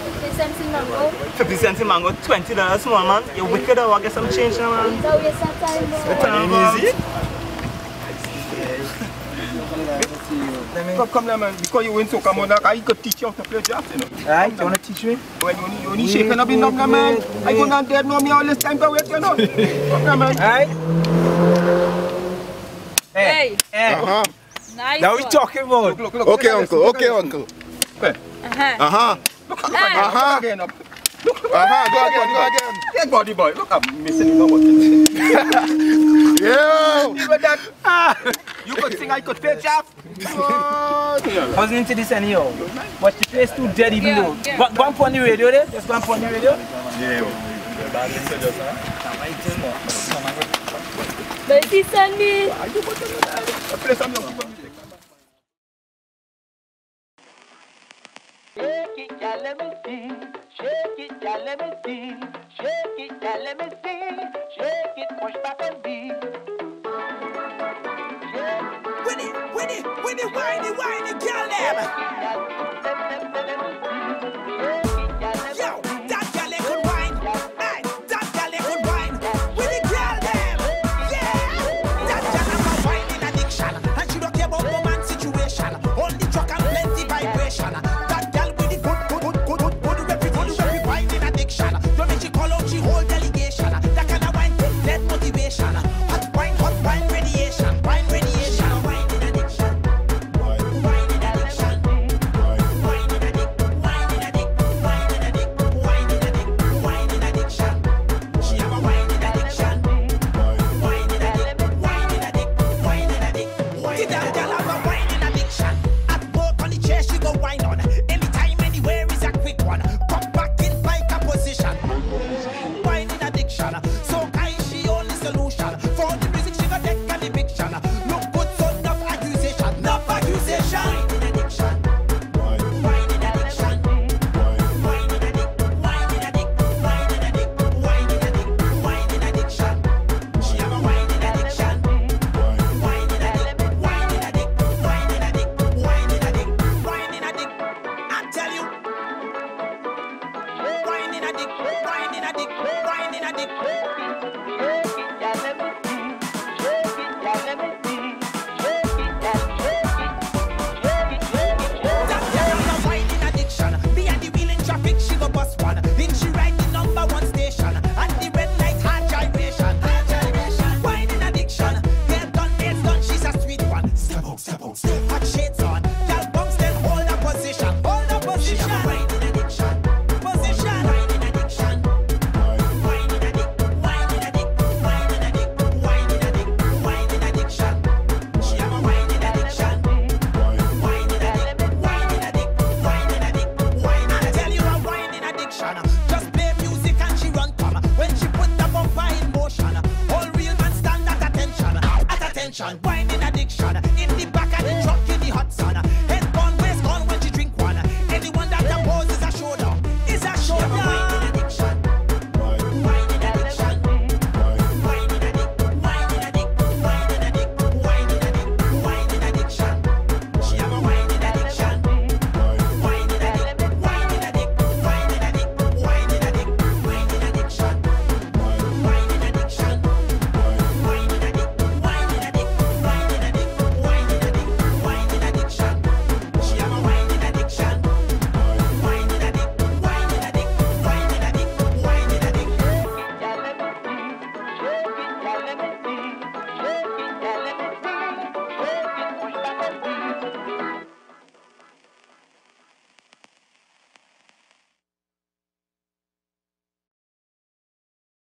50 cents in mango. 50 cents in mango, 20 dollars small man. You wicked oh, or get some change now man. So waste of time, boy. Turn easy. Come, come man. Because you win so come on, I could teach you how to play draft, you know. Right, you wanna teach me? When you you only shaking up enough, man. I go down there, no me all this time to wait, you know. Come man. Right? Hey, Hey, Uh-huh. nice now we one. talking about. Look, look, Okay, look at uncle. look Okay, uncle. Uh-huh. Uh-huh. Look, look, Hey. look, Uh-huh. again, up. Look, look, Uh-huh. Go again, go again. Yes, body boy. Look, I'm missing you know what it is. Yo! See with that? Ah, you could sing, I could play draft. Oh. I wasn't into this anyhow. But the place too dead even though. yeah. Go, go and on the radio there. Just go and put on the radio. But people music. Shake it, yeah, let me see. Shake it, yeah, let me see. Shake it, yeah, let me see. Shake it, push back and beat. It, with it, with it, whiny, whiny, girl. ってたんだろ